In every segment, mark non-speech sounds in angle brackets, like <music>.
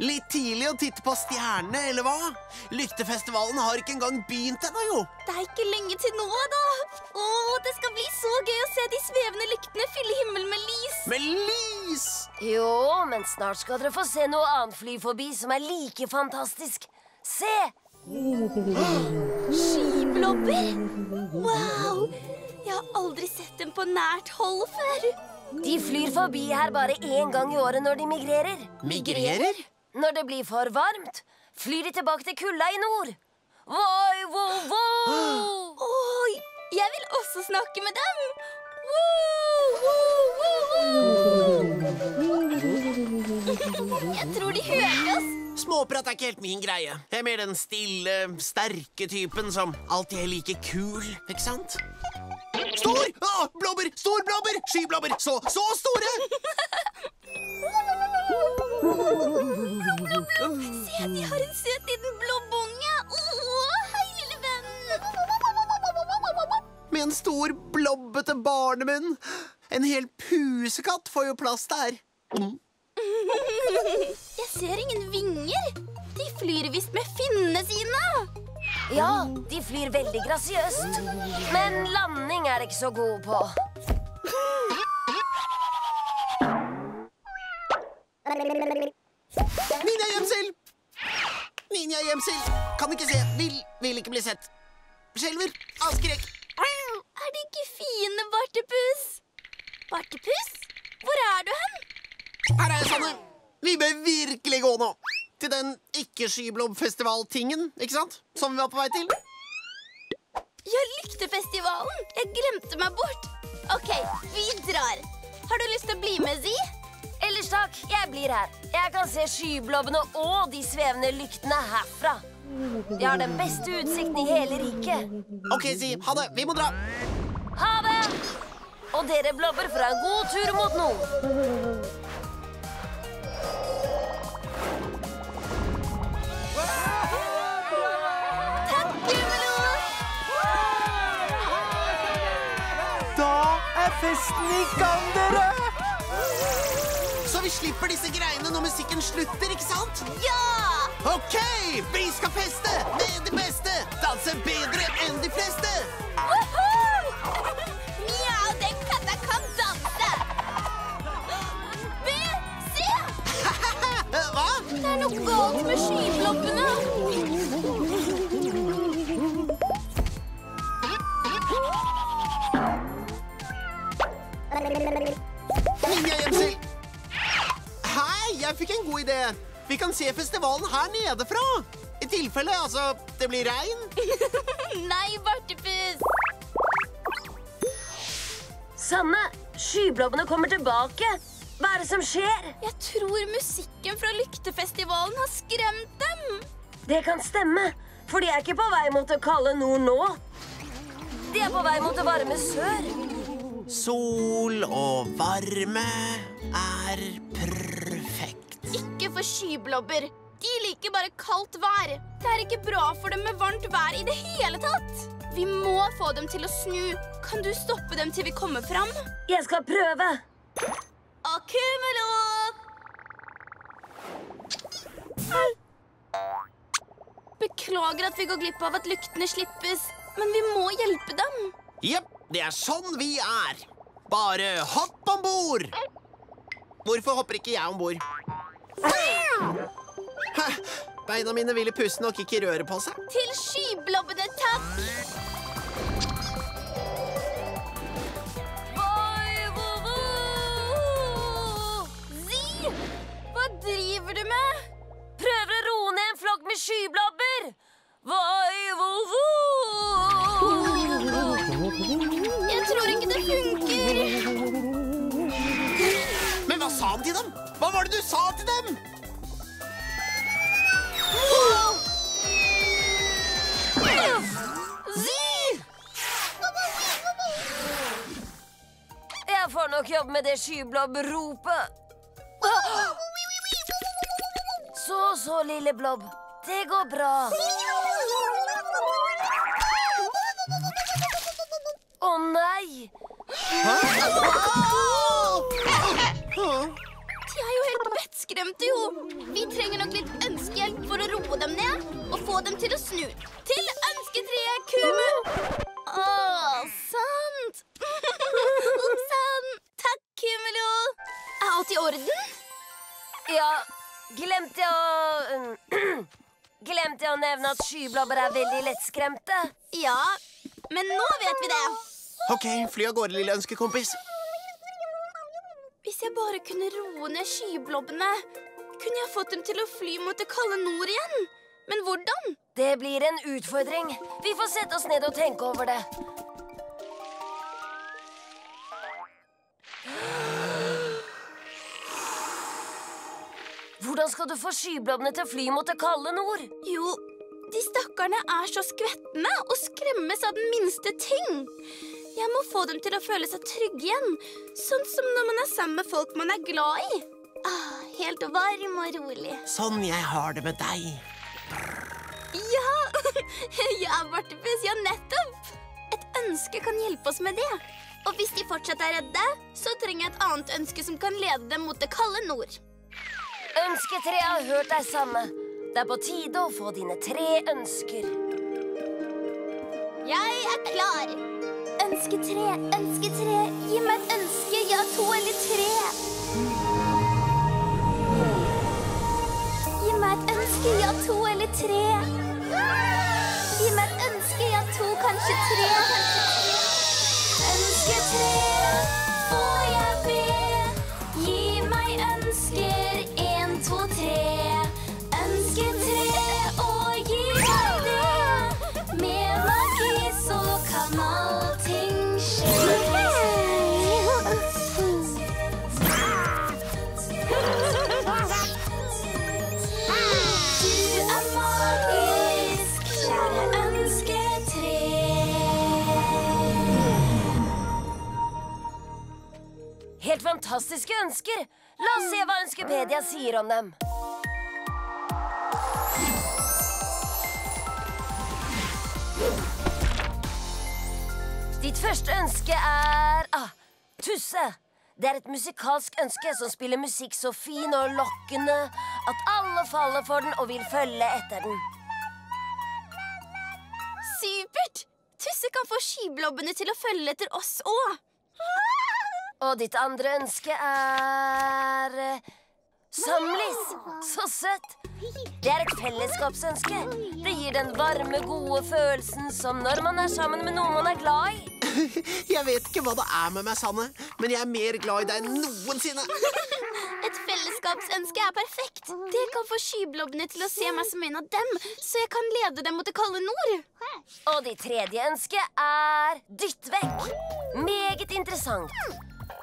Litt tidlig å titte på stjernene, eller hva? Lyktefestivalen har ikke engang begynt ennå, jo. Det er ikke lenge til nå, da. Å, det skal bli så gøy å se de svevende lyktene fylle himmelen med lys. Med lys! Jo, men snart skal dere få se noe annet fly forbi som er like fantastisk. Se! Skiblobber. Wow! Jeg har aldri sett dem på nært hold før. De flyr forbi her bare én gang i året når de migrerer. Migrerer? Når det blir for varmt, flyr de tilbake til kulda i nord. Voi, vo, vo! Oi, jeg vil også snakke med dem. Wo, woo, woo, woo. Jeg tror de hører oss. Småprat er ikke helt min greie. Jeg er mer den stille, sterke typen som alltid er like kul, ikke sant? Stor! Å, blåbær! Stor blåbær! Skyblåbær! Så, så store! Se, de har en søt liten blåbonge. Åh, hei, lille venn. Med en stor, blobbete barnemunn. En hel pusekatt får jo plass der. Mm. Jeg ser ingen vinger. De flyr visst med finnene sine. Ja, de flyr veldig grasiøst. Men landing er de ikke så gode på. Ninjagjemsel! Ninjagjemsel! Kan ikke se. Vil, vil ikke bli sett. Skjelver av skrekk. Er de ikke fine, Bartepus? Bartepus? Hvor er du hen? Her er jeg, Sanne. Vi bør virkelig gå nå. Til den ikke-skyblobbfestival-tingen, ikke sant? Som vi var på vei til. Jeg likte festivalen! Jeg glemte meg bort. OK, vi drar. Har du lyst til å bli med, Zi? Ellers takk, jeg blir her. Jeg kan se skyblobbene og de svevende lyktene herfra. Jeg har den beste utsikten i hele riket. OK, Zi. ha det. Vi må dra. Ha det! Og dere blobber fra en god tur mot nord. Festen i gang, dere! Så vi slipper disse greiene når musikken slutter, ikke sant? Ja! OK, vi skal feste med de beste. Danse bedre se festivalen her nedefra. I tilfelle altså, det blir regn. <laughs> Nei, Bartepus. Sanne, skyblobbene kommer tilbake. Hva er det som skjer? Jeg tror musikken fra Lyktefestivalen har skremt dem. Det kan stemme, for de er ikke på vei mot det kalde nord nå. De er på vei mot det varme sør. Sol og varme er perfekt. Ikke for skyblobber. De liker bare kaldt vær. Det er ikke bra for dem med varmt vær i det hele tatt. Vi må få dem til å snu. Kan du stoppe dem til vi kommer fram? Jeg skal prøve. Akumulo! Beklager at vi går glipp av at lyktene slippes, men vi må hjelpe dem. Jepp, det er sånn vi er. Bare hopp om bord! Hvorfor hopper ikke jeg om bord? Beina mine ville puste nok ikke røre på seg. Til skyblobbene, takk! Voi, vo, vo! Zi! Hva driver du med? Prøver å roe ned en flokk med skyblobber. Voi, vo, vo! Jeg tror ikke det funker. Han til dem? Hva var det du sa til dem? Jeg får nok jobbe med det skyblobb-ropet. Så så, lille blobb. Det går bra. Å nei! De er jo helt vettskremte, jo. Vi trenger nok litt ønskehjelp for å roe dem ned og få dem til å snu. Til ønsketreet, Kumu. Å, sant. <laughs> Sann. Takk, Kumulo. Er alt i orden? Ja, glemte jeg å <clears throat> Glemte jeg å nevne at skyblabber er veldig lettskremte? Ja, men nå vet vi det. OK, fly av gårde, lille ønskekompis. Hvis jeg bare kunne roe ned skyblobbene, kunne jeg fått dem til å fly mot det kalde nord igjen. Men hvordan? Det blir en utfordring. Vi får sette oss ned og tenke over det. Hvordan skal du få skyblobbene til å fly mot det kalde nord? Jo, de stakkarene er så skvettende og skremmes av den minste ting. Jeg må få dem til å føle seg trygge igjen, sånn som når man er sammen med folk man er glad i. Ah, helt varm og rolig. Sånn jeg har det med deg. Ja, <laughs> ja, Bartepus, ja, nettopp. Et ønske kan hjelpe oss med det. Og hvis de fortsatt er redde, så trenger jeg et annet ønske som kan lede dem mot det kalde nord. Ønsketreet har hørt deg, samme. Det er på tide å få dine tre ønsker. Jeg er klar. Ønsketre, ønsketre, gi meg et ønske, ja, to eller tre. Gi meg et ønske, ja, to eller tre. Gi meg et ønske, ja, to, kanskje tre. Ønsketre, får jeg be? Gi meg ønsker, en, Fantastiske ønsker. La oss se hva Ønskepedia sier om dem. Ditt første ønske er ah, Tusse. Det er et musikalsk ønske som spiller musikk så fin og lokkende at alle faller for den og vil følge etter den. Supert! Tusse kan få skyblobbene til å følge etter oss òg. Og ditt andre ønske er eh, Samlis. Så søtt. Det er et fellesskapsønske. Det gir den varme, gode følelsen som når man er sammen med noen man er glad i. <laughs> Jeg vet ikke hva det er med meg, Sanne, men jeg er mer glad i deg enn noensinne. <laughs> Et fellesskapsønske er perfekt. Det kan få skyblobbene til å se meg som en av dem, så jeg kan lede dem mot det kalde nord. Og ditt tredje ønske er dytt vekk. Meget interessant.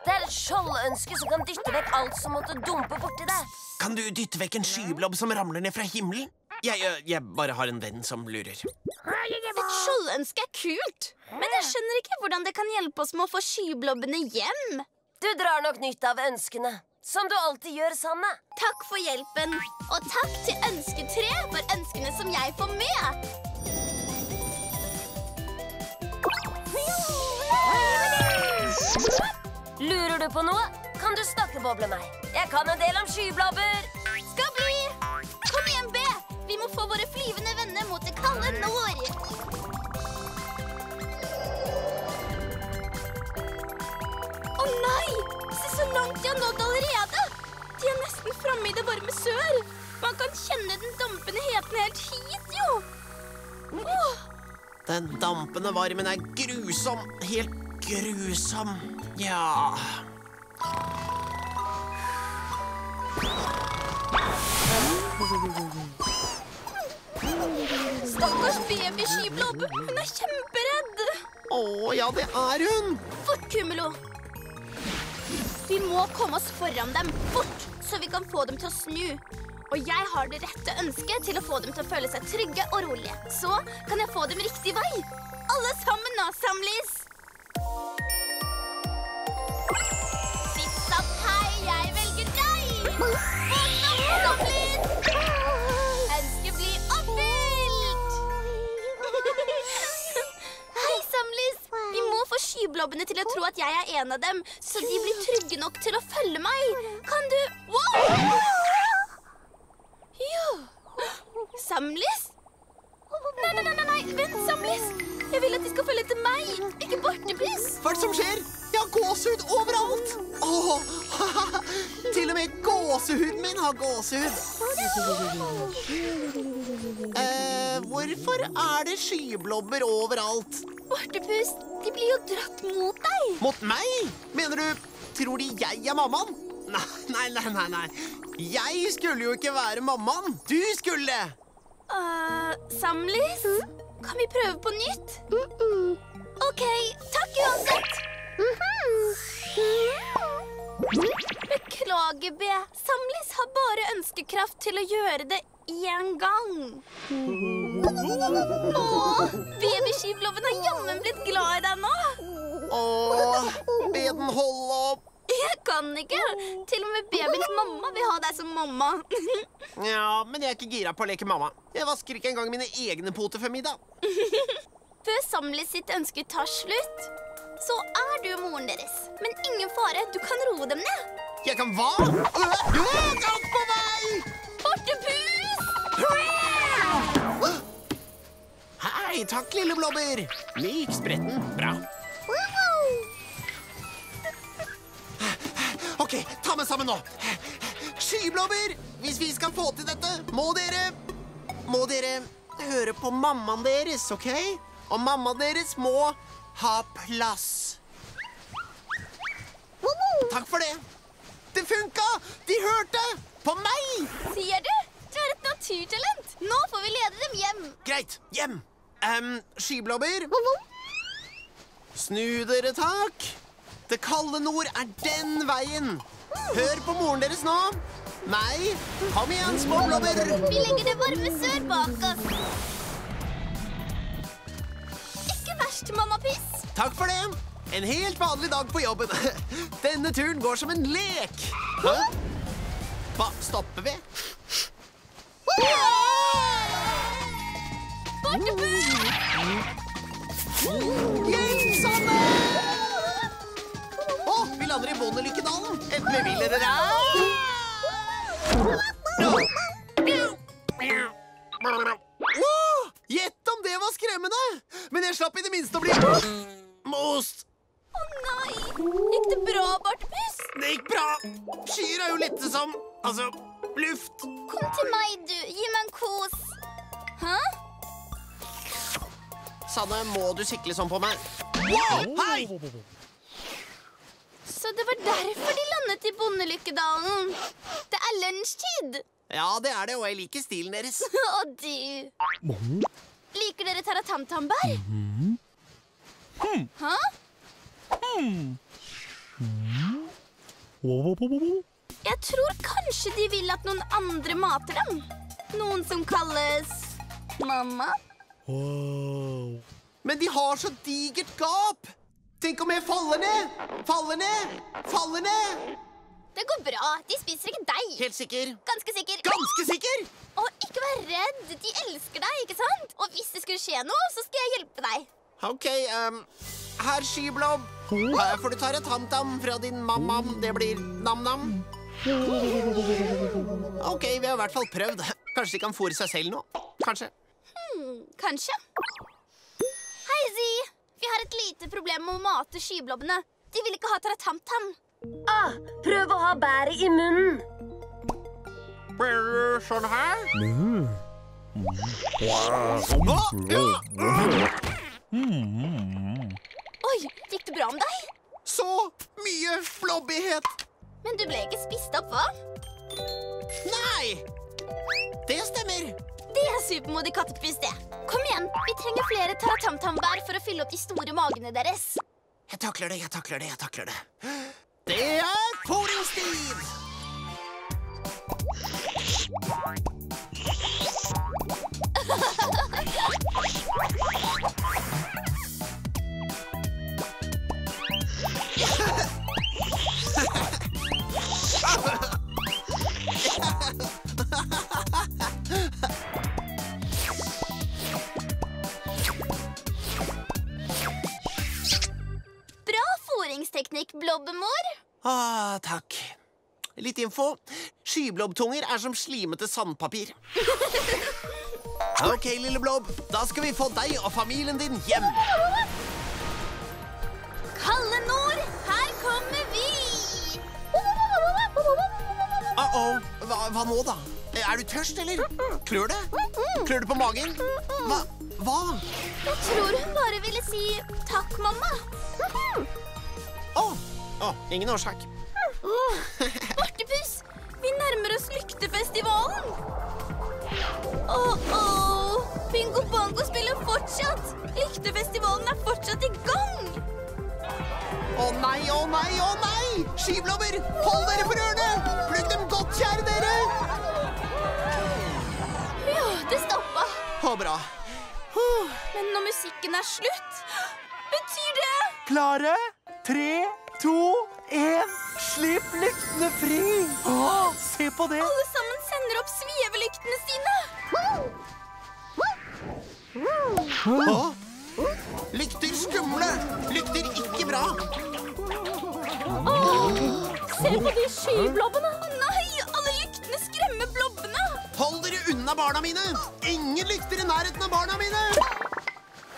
Det er et skjoldønske som kan dytte vekk alt som måtte dumpe borti deg. Kan du dytte vekk en skyblobb som ramler ned fra himmelen? Jeg, jeg, jeg bare har en venn som lurer. Et skjoldønske er kult, men jeg skjønner ikke hvordan det kan hjelpe oss med å få skyblobbene hjem. Du drar nok nytte av ønskene. Som du alltid gjør, Sanne. Takk for hjelpen, og takk til Ønsketre for ønskene som jeg får med. Lurer du på noe? Kan du snakkeboble meg? Jeg kan en del om skyblobber. Skal bli! Kom igjen, B! Vi må få våre flyvende venner mot det kalde nord. Å nei! Se så langt de har nådd allerede! De er nesten framme i det varme sør. Man kan kjenne den dampende heten helt hit, jo. Oh. Den dampende varmen er grusom. Helt grusom. Ja stakkars babyskiblobb. Hun er kjemperedd. Å ja, det er hun! Fort, Kumulo! Vi må komme oss foran dem, fort, så vi kan få dem til å snu. Og jeg har det rette ønsket til å få dem til å føle seg trygge og rolige. Så kan jeg få dem riktig vei. Alle sammen nå, samles! skyblobbene til å tro at jeg er en av dem, så de blir trygge nok til å følge meg. Kan du Wow! Ja Samlis? Nei, nei, nei, nei vent, Samlis. Jeg vil at de skal følge etter meg, ikke Bartepus. Hva er det som skjer? Jeg har gåsehud overalt! Åh, <laughs> til og med gåsehuden min har gåsehud. Eh, hvorfor er det skyblobber overalt? Bartepus, de blir jo dratt mot deg. Mot meg? Mener du Tror de jeg er mammaen? Nei, nei, nei, nei, nei. Jeg skulle jo ikke være mammaen. Du skulle. Uh, Samlis, kan vi prøve på nytt? OK, takk uansett. Beklager, B. Samlis har bare ønskekraft til å gjøre det én gang. Åh, babyskivloven har jammen blitt glad i deg nå. Åh, be den holde opp. Jeg kan ikke. Til og med babyens mamma vil ha deg som mamma. <laughs> Ja, men jeg er ikke gira på å leke mamma. Jeg vasker ikke engang mine egne poter før middag. <laughs> Før Samli sitt ønske tar slutt, så er du moren deres. Men ingen fare, du kan roe dem ned. Jeg kan hva? Gass på vei! Bortepus! Hei, takk, lille blåbær. Myk spretten. Bra. OK, ta meg sammen nå. Skyblåbær, hvis vi skal få til dette, må dere Må dere høre på mammaen deres, OK? Og mammaen deres må ha plass. Takk for det. Det funka! De hørte! På meg! Sier du? Du er et naturtalent. Nå får vi lede dem hjem. Greit. Hjem. Um, skyblåbær. Snu dere, takk. Det kalde nord er den veien. Hør på moren deres nå. Nei, kom igjen, små blåbær. Vi legger det varme sør bak oss. Ikke verst, mamma Piss. Takk for det. En helt vanlig dag på jobben. <laughs> Denne turen går som en lek. Hæ? Hva, stopper vi? Bortepus! Lander i Bondelykkedalen. Enten vi vil eller ei. Gjett om det var skremmende! Men jeg slapp i det minste å bli most. Å nei! Gikk det bra, Bartepus? Det gikk bra. Skyer er jo lette som altså luft. Kom til meg, du. Gi meg en kos. Hæ? Sanne, må du sikle sånn på meg? Wow, hei! Så det var derfor de landet i Bondelykkedalen. Det er lunsjtid. Ja, det er det, og jeg liker stilen deres. <laughs> Og du. Liker dere taratamtambær? Hæ? Jeg tror kanskje de vil at noen andre mater dem. Noen som kalles mamma. Men de har så digert gap. Tenk om jeg faller ned! Faller ned! Faller ned! Det går bra. De spiser ikke deg. Helt sikker? Ganske sikker. Ganske sikker? Og ikke vær redd. De elsker deg, ikke sant? Og hvis det skulle skje noe, så skal jeg hjelpe deg. OK, um, herr Skyblob. Her får du ta et tamtam fra din mam-mam? Det blir nam-nam. OK, vi har i hvert fall prøvd. Kanskje de kan fôre seg selv nå? Kanskje. Hmm, kanskje. Hei, Zi. Vi har et lite problem med å mate skyblobbene. De vil ikke ha taratamtam. Ah, prøv å ha bæret i munnen. Sånn her? Å, ja! Oi, gikk det bra med deg? Så mye flobbighet. Men du ble ikke spist opp, hva? Nei! Det stemmer. Det er supermodig kattepis, det. Kom igjen, vi trenger flere taratamtambær for å fylle opp de store magene deres. Jeg takler det, jeg takler det, jeg takler det. Fôringstid! Bra foringsteknikk, blobbemor. Ah, takk. Litt info. Skyblobbtunger er som slimete sandpapir. Ok, lille Blob. Da skal vi få deg og familien din hjem. Kalde nord, her kommer vi! Uh-oh. Hva, hva nå, da? Er du tørst, eller? Klør det? Klør det på magen? Hva? Hva? Jeg tror hun bare ville si takk, mamma. Å, å, ingen årsak. Bartepus, vi nærmer oss Lyktefestivalen. Oh-oh! Bingo Bongo spiller fortsatt. Lyktefestivalen er fortsatt i gang. Å nei, å nei, å nei! Skiblommer, hold dere for ørene! Plugg dem godt, kjære dere! Ja, det stoppa. Å, bra. Men når musikken er slutt, betyr det Klare? Tre, to, én. Slipp lyktene fri! Åh, se på det! alle sammen sender opp svevelyktene sine. Åh, Lykter skumle! Lykter ikke bra! Se på de skyblobbene. Nei, alle lyktene skremmer blobbene. Hold dere unna barna mine! Ingen lykter i nærheten av barna mine!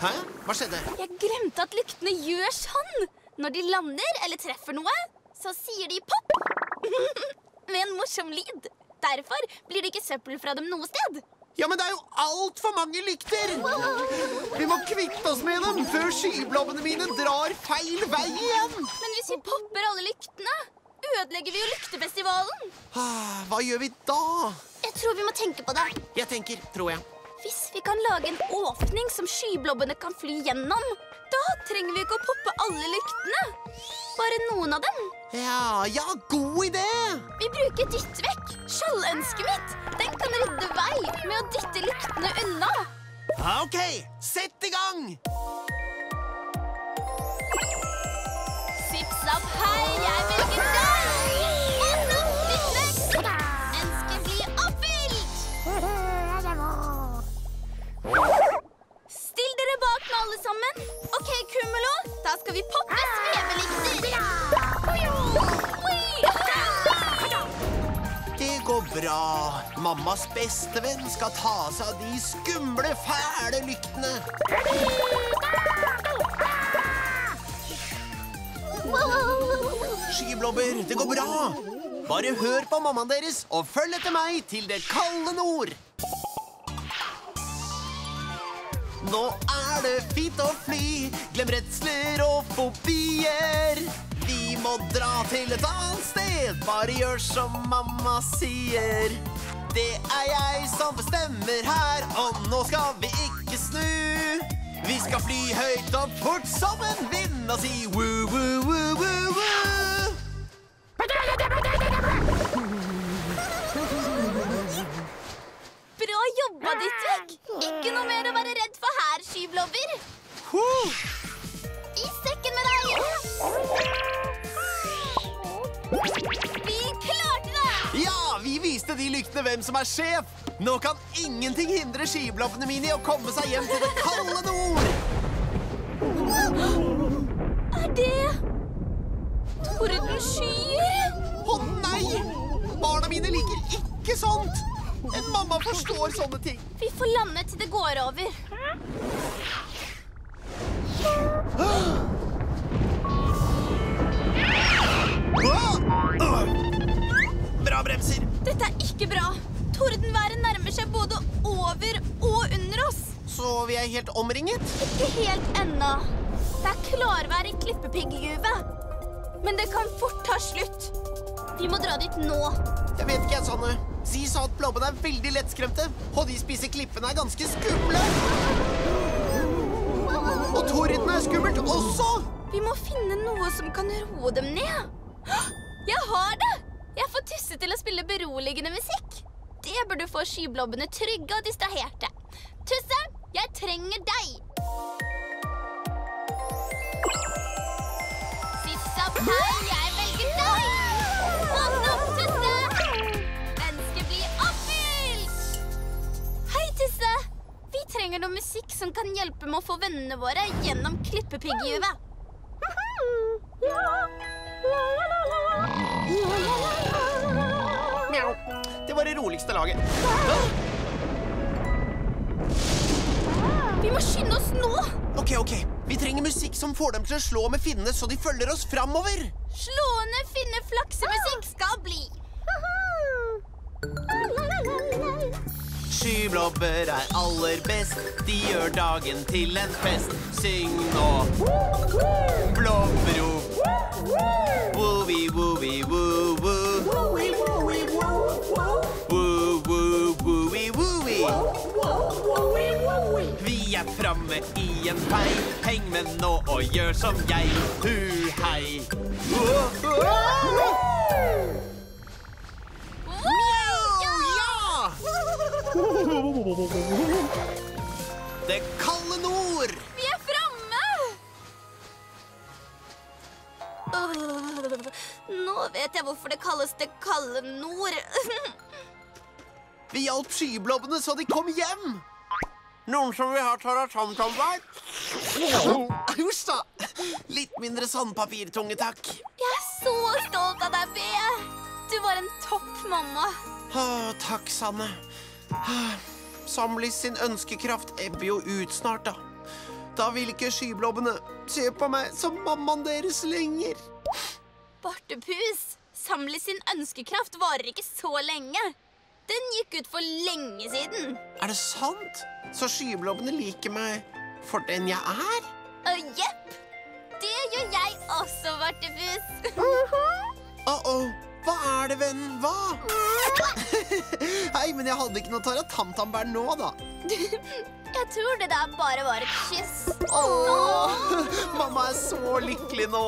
Hæ? Hva skjedde? Jeg glemte at lyktene gjør sånn. Når de lander eller treffer noe, så sier de pop. <laughs> Med en morsom lyd. Derfor blir det ikke søppel fra dem noe sted. Ja, men det er jo altfor mange lykter! Vi må kvitte oss med dem før skyblobbene mine drar feil vei igjen! Men hvis vi popper alle lyktene, ødelegger vi jo lyktefestivalen. Ah, Hva gjør vi da? Jeg tror vi må tenke på det. Jeg tenker, tror jeg. Hvis vi kan lage en åpning som skyblobbene kan fly gjennom, da trenger vi ikke å poppe alle lyktene. Bare noen av dem. Ja, ja, god idé! Vi bruker dytt vekk. Skjoldønsket mitt. Den kan rydde vei med å dytte lyktene unna. OK, sett i gang! Mammas bestevenn skal ta seg av de skumle, fæle lyktene. Skiblobber, det går bra. Bare hør på mammaen deres og følg etter meg til det kalde nord. Nå er det fint å fly, glem redsler og fobier. Vi må dra til et annet sted, bare gjør som mamma sier. Det er jeg som bestemmer her, og nå skal vi ikke snu. Vi skal fly høyt og fort som en vind og si woo, woo, woo, woo, woo. Bra jobba, ditt vekk. Ikke noe mer å være redd for her, skyblobber. I sekken med deg. Viste de lyktene hvem som er sjef. Nå kan ingenting hindre skiblobbene mine i å komme seg hjem til det kalde nord. Er det tordenskyer? Å nei! Barna mine liker ikke sånt. En mamma forstår sånne ting. Vi får lande til det går over. Bra bremser. Dette er ikke bra. Tordenværet nærmer seg både over og under oss. Så vi er helt omringet? Ikke helt ennå. Det er klarvær i klippepiggjuvet. Men det kan fort ta slutt. Vi må dra dit nå. Jeg vet ikke, jeg, Sanne. Si sa at blobbene er veldig lettskremte, og de spiser klippene er ganske skumle. Og torden er skummelt også. Vi må finne noe som kan roe dem ned. Jeg har det! Jeg får Tusse til å spille beroligende musikk. Det burde få skyblobbene trygge og distraherte. Tusse, jeg trenger deg. Sipp sapp hei, jeg velger deg. Våkn opp, Tusse. Ønsket blir oppfylt. Hei, Tusse. Vi trenger noe musikk som kan hjelpe med å få vennene våre gjennom klippepiggyjuvet. Mjau. Det var det roligste laget. Vi må skynde oss nå! Ok, ok. Vi trenger musikk som får dem til å slå med finnene så de følger oss framover. Slående finneflaksemusikk skal bli. Skyblobber er aller best. De gjør dagen til en fest. Syng nå. Blobberop. Woowie, woo, woo. Vi er framme i en vei. Heng med nå og gjør som jeg. Hu hei. Ja! Det kalde nord. Vi er framme! Nå vet jeg hvorfor det kalles det kalde nord. Vi hjalp skyblobbene så de kom hjem. Noen som vil ha taratamtambar? Husj da. Litt mindre sandpapirtunge, takk. Jeg er så stolt av deg, Bea. Du var en topp mamma. Å, takk, Sanne. Samlis sin ønskekraft ebber jo ut snart, da. Da vil ikke skyblobbene se på meg som mammaen deres lenger. Bartepus, Samlis sin ønskekraft varer ikke så lenge. Den gikk ut for lenge siden. Er det sant? Så skyblobbene liker meg for den jeg er? Jepp, det gjør jeg også, Vartefus. Uh-oh. Hva er det, vennen? Hva? <laughs> Hei, men jeg hadde ikke noe taratamtambær nå, da. <laughs> Jeg tror det der bare var et kyss. Åh, <laughs> mamma er så lykkelig nå.